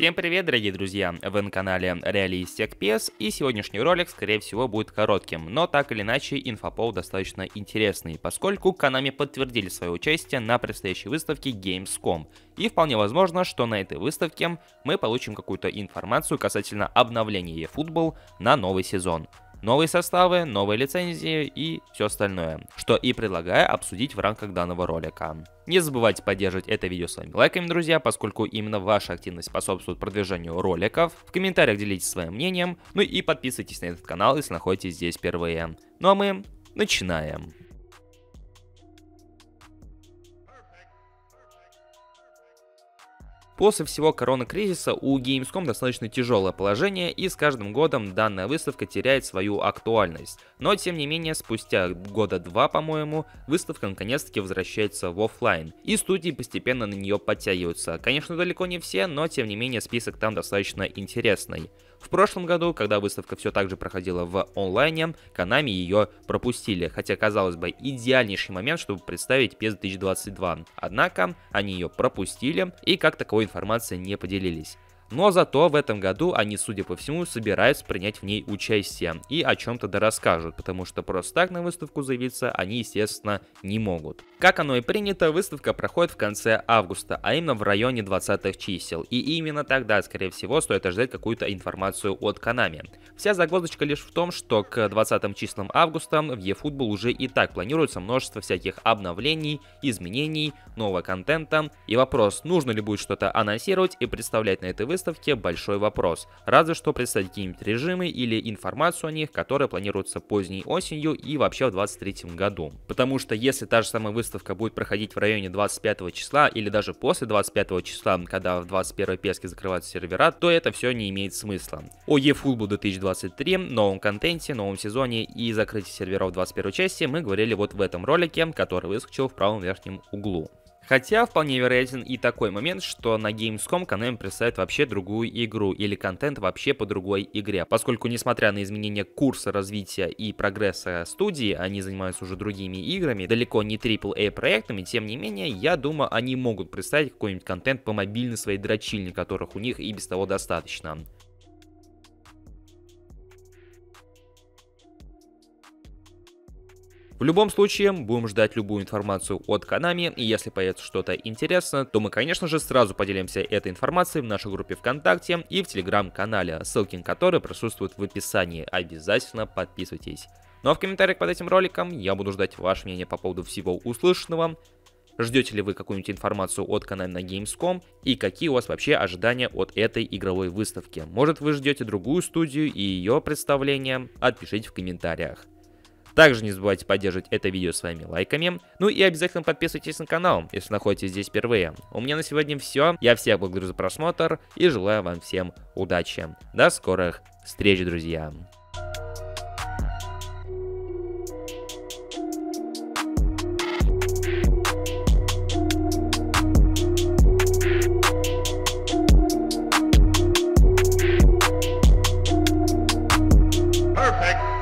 Всем привет, дорогие друзья! Вы на канале Realistic PS, и сегодняшний ролик, скорее всего, будет коротким, но так или иначе инфопол достаточно интересный, поскольку Konami подтвердили свое участие на предстоящей выставке Gamescom, и вполне возможно, что на этой выставке мы получим какую-то информацию касательно обновления eFootball на новый сезон новые составы, новые лицензии и все остальное, что и предлагаю обсудить в рамках данного ролика. Не забывайте поддерживать это видео своими лайками, друзья, поскольку именно ваша активность способствует продвижению роликов. В комментариях делитесь своим мнением, ну и подписывайтесь на этот канал, если находитесь здесь впервые. Ну а мы начинаем. После всего коронакризиса у Gamescom достаточно тяжелое положение, и с каждым годом данная выставка теряет свою актуальность. Но тем не менее, спустя года два, по-моему, выставка наконец-таки возвращается в офлайн, и студии постепенно на нее подтягиваются. Конечно, далеко не все, но тем не менее список там достаточно интересный. В прошлом году, когда выставка все так же проходила в онлайне, Konami ее пропустили, хотя казалось бы идеальнейший момент, чтобы представить PES 2022. Однако они ее пропустили и как таковой информации не поделились. Но зато в этом году они, судя по всему, собираются принять в ней участие и о чем-то да расскажут, потому что просто так на выставку заявиться они, естественно, не могут. Как оно и принято, выставка проходит в конце августа, а именно в районе 20 чисел, и именно тогда, скорее всего, стоит ожидать какую-то информацию от Konami. Вся загвоздочка лишь в том, что к 20 числам августа в eFootball уже и так планируется множество всяких обновлений, изменений, нового контента, и вопрос, нужно ли будет что-то анонсировать и представлять на этой выставке, выставке большой вопрос. Разве что представить какие-нибудь режимы или информацию о них, которые планируются поздней осенью и вообще в 2023 году. Потому что если та же самая выставка будет проходить в районе 25 числа или даже после 25 числа, когда в 21 песке закрываются сервера, то это все не имеет смысла. О eFootball 2023, новом контенте, новом сезоне и закрытии серверов 21 части мы говорили вот в этом ролике, который выскочил в правом верхнем углу. Хотя вполне вероятен и такой момент, что на Gamescom Konami представит вообще другую игру или контент вообще по другой игре, поскольку несмотря на изменения курса развития и прогресса студии, они занимаются уже другими играми, далеко не AAA проектами, тем не менее, я думаю, они могут представить какой-нибудь контент по мобильной своей дрочильне, которых у них и без того достаточно. В любом случае, будем ждать любую информацию от Konami, и если появится что-то интересное, то мы, конечно же, сразу поделимся этой информацией в нашей группе ВКонтакте и в Телеграм-канале, ссылки на которые присутствуют в описании. Обязательно подписывайтесь. Ну а в комментариях под этим роликом я буду ждать ваше мнение по поводу всего услышанного. Ждете ли вы какую-нибудь информацию от Konami на Gamescom и какие у вас вообще ожидания от этой игровой выставки? Может вы ждете другую студию и ее представление? Отпишите в комментариях. Также не забывайте поддерживать это видео своими лайками. Ну и обязательно подписывайтесь на канал, если находитесь здесь впервые. У меня на сегодня все. Я всех благодарю за просмотр и желаю вам всем удачи. До скорых встреч, друзья. Perfect.